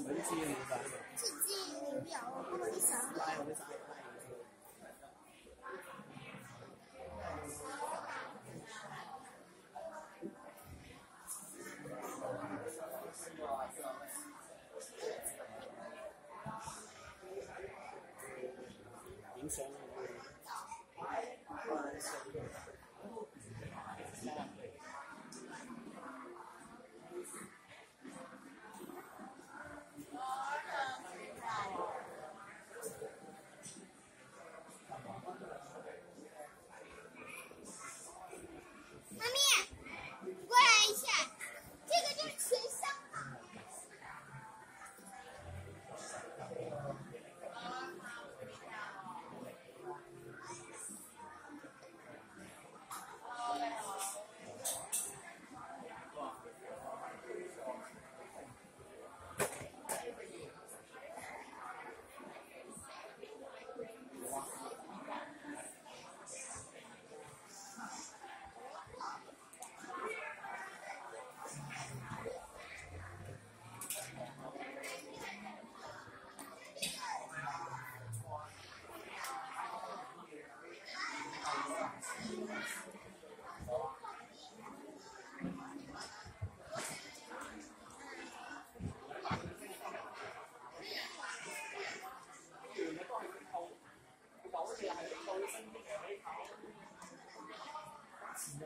自己没有，不过你啥？